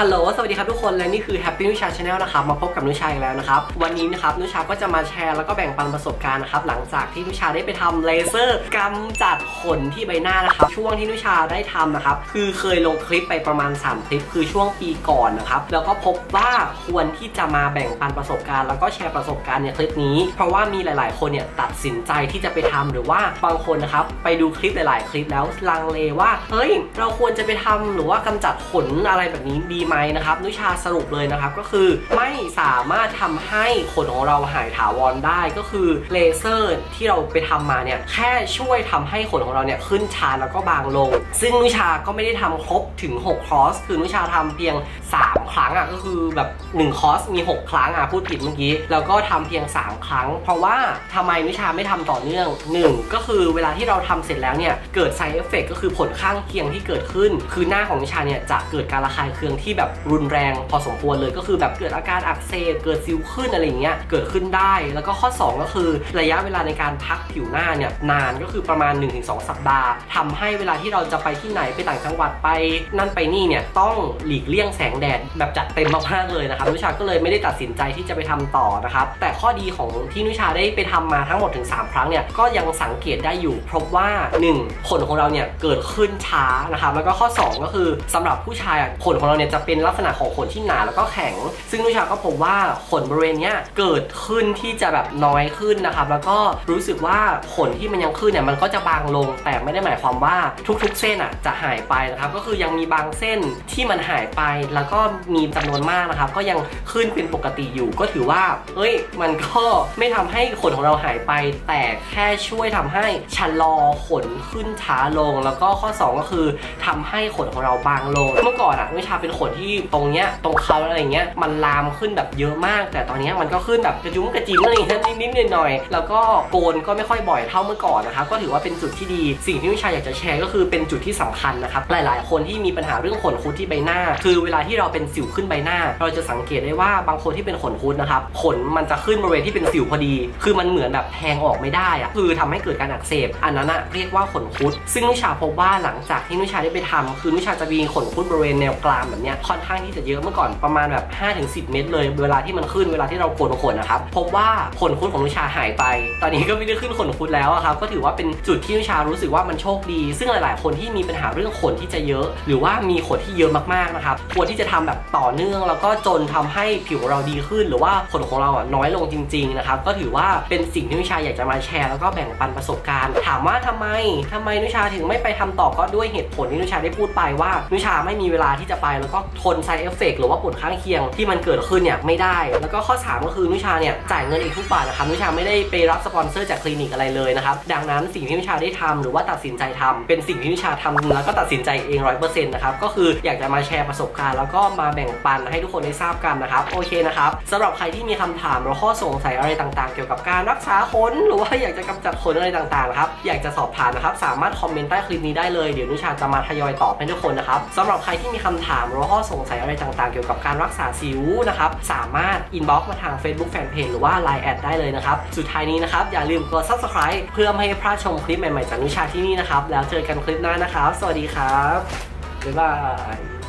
ฮัลโหล สวัสดีครับทุกคน และนี่คือ Happy นุชา Channel นะครับ มาพบกับนุชาอีกแล้วนะครับ วันนี้นะครับนุชาก็จะมาแชร์แล้วก็แบ่งปันประสบการณ์นะครับ หลังจากที่นุชาได้ไปทำเลเซอร์กำจัดขนที่ใบหน้านะครับ ช่วงที่นุชาได้ทำนะครับ คือเคยลงคลิปไปประมาณ 3 คลิป คือช่วงปีก่อนนะครับ แล้วก็พบว่าควรที่จะมาแบ่งปันประสบการณ์ แล้วก็แชร์ประสบการณ์ในคลิปนี้ เพราะว่ามีหลาย ๆ คนเนี่ยตัดสินใจที่จะไปทำหรือว่าบางคนนะครับไปดูคลิปหลาย ๆ คลิปแล้วลังเลว่า เฮ้ย เราควรจะไปทำหรือว่ากำจัดขนอะไรแบบนี้ดีไหมนะครับ นุชาสรุปเลยนะครับ ก็คือไม่สามารถทำให้ขนของเราหายถาวรได้ก็คือเลเซอร์ที่เราไปทำมาเนี่ยแค่ช่วยทำให้ขนของเราเนี่ยขึ้นชาแล้วก็บางลง ซึ่งนุชาก็ไม่ได้ทำครบถึง 6 คอร์ส คือนุชาทำเพียง 3 ครั้งอะก็คือแบบ 1 คอร์สมี 6 ครั้งอะพูดผิดเมื่อกี้ แล้วก็ทำเพียง 3 ครั้ง เพราะว่าทำไมนุชาไม่ทำต่อเนื่อง 1 ก็คือเวลาที่เราทำเสร็จแล้วเนี่ยเกิด side effect ก็คือผลข้างเคียงที่เกิดขึ้น คือหน้าของนุชาเนี่ยจะเกิดการระคายเคืองที่แบบรุนแรงพอสมควรเลยก็คือแบบเกิดอาการอักเสบเกิดซิวขึ้นอะไรอย่างเงี้ยเกิดขึ้นได้ แล้วก็ข้อ 2 ก็คือระยะเวลาในการพักผิวหน้าเนี่ยนานก็คือประมาณ 1-2 สัปดาห์ทำให้เวลาที่เราจะไปที่ไหนไปต่างจังหวัดไป นั่นไปนี่เนี่ยต้องหลีกเลี่ยงแสงแดดแบบจัดเต็มมากๆเลยนะครับนุชาก็เลยไม่ได้ตัดสินใจที่จะไปทำต่อนะครับแต่ข้อดีของที่นุชาได้ไปทำมาทั้งหมดถึง 3 ครั้งเนี่ยก็ยังสังเกตได้อยู่พบว่า 1. ขนของเราเนี่ยเกิดขึ้นช้านะครับแล้วก็ข้อ 2 ก็คือสำหรับผู้ชายขนของเราเนี่ยจะเป็นลักษณะของขนที่หนาแล้วก็แข็ง ซึ่งนุชาก็พบว่าขนบริเวณเนี้ยเกิดขึ้นที่จะแบบน้อยขึ้นนะครับ แล้วก็รู้สึกว่าขนที่มันยังขึ้นเนี่ยมันก็จะบางลง แต่ไม่ได้หมายความว่าทุกๆ เส้นอะจะหายไปนะครับ ก็คือยังมีบางเส้นที่มันหายไป แล้วก็มีจำนวนมากนะครับ ก็ยังขึ้นเป็นปกติอยู่ ก็ถือว่า เอ้ย มันก็ไม่ทำให้ขนของเราหายไป แต่แค่ช่วยทำให้ชะลอขนขึ้นช้าลง แล้วก็ข้อ 2 ก็คือทำให้ขนของเราบางลง เมื่อก่อนอะนุชาเป็นขนที่ตรงเนี้ยตรงเขาอะไรเงี้ยมันลามขึ้นแบบเยอะมาก แต่ตอนนี้มันก็ขึ้นแบบกระจุ้มกระจิ้มอะไรเงี้ยนิดๆหน่อยๆแล้วก็โกนก็ไม่ค่อยบ่อยเท่าเมื่อก่อนนะครับก็ถือว่าเป็นจุดที่ดี สิ่งที่วิชาอยากจะแชร์ก็คือเป็นจุดที่สำคัญนะครับหลาย ๆ คนที่มีปัญหาเรื่องขนคุดที่ใบหน้า คือเวลาที่เราเป็นสิวขึ้นใบหน้า เราจะสังเกตได้ว่าบางคนที่เป็นขนคุดนะครับขนมันจะขึ้นบริเวณที่เป็นสิวพอดี คือมันเหมือนแบบแทงออกไม่ได้อะคือทำให้เกิดการอักเสบ อันนั้นอะเรียกว่าขนคุด ซึ่งนุชาพบว่าหลังจากที่นุชาได้ไปทำคือนุชาจะมีขนคุดบริเวณแนวกรามแบบเนี้ยค่อนข้างที่จะเยอะเมื่อก่อนประมาณแบบ5-10 เมตรเลย เวลาที่มันขึ้นเวลาที่เราโกนขนนะครับพบว่าขนคุดของนุชาหายไป ตอนนี้ก็ไม่ได้ขึ้นขนคุดแล้วครับก็ถือว่าเป็นจุดที่นุชารู้สึกว่ามันโชคดี ซึ่งหลายๆ คนที่มีปัญหาเรื่องขนที่จะเยอะ หรือว่ามีขนที่เยอะมากๆนะครับควรที่จะทำแบบต่อเนื่อง แล้วก็จนทำให้ผิวเราดีขึ้น หรือว่าขนของเราอะน้อยลงจริงๆนะครับก็ถือว่าเป็นสิ่งที่นุชาอยากจะมาแชร์ แล้วก็แบ่งปันประสบการณ์ ถามว่าทำไมทำไมนุชาถึงไม่ไปทำต่อก็ด้วยเหตุผลที่นุชาได้พูดไปว่านุชาไม่มีเวลาที่จะไปแล้วก็ทน side effect หรือว่าผลข้างเคียงที่มันเกิดขึ้นเนี่ยไม่ได้ แล้วก็ข้อ 3 ก็คือนุชาเนี่ยจ่ายเงินเองทุกบาทนะครับนุชาไม่ได้ไปรับสปอนเซอร์จากคลินิกอะไรเลยนะครับดังนั้นสิ่งที่นุชาได้ทำหรือว่าตัดสินใจทำเป็นสิ่งที่นุชาทำแล้วก็ตัดสินใจเองร้อยเปอร์เซ็นต์นะครับก็คืออยากจะมาแชร์ประสบการณ์แล้วก็มาแบ่งปันให้ทุกคนได้ทราบกันนะครับโอเคนะครับสำหรับใครที่มีคำถามหรือข้อสงสัยอะไรต่างๆ เกี่ยวกับการรักษาขนหรือว่าอยากจะกำจัดขนอะไรต่างๆนะครับอยากจะสอบถามนะครับสามารถคอมเมนต์ใต้คลิปนี้ได้เลยเดี๋ยวนุชาจะมาทยอยตอบให้ทุกคนนะครับสำหรับใครที่มีคำถามหรือข้อสงสัยอะไรต่างๆ เกี่ยวกับการรักษาสิวนะครับ สามารถ inbox มาทาง Facebook Fanpage หรือว่า Line แอดได้เลยนะครับ สุดท้ายนี้นะครับ อย่าลืมกด Subscribe เพื่อไม่ให้พลาดชมคลิปใหม่ๆจากนุชาที่นี่นะครับ แล้วเจอกันคลิปหน้านะครับ สวัสดีครับ bye bye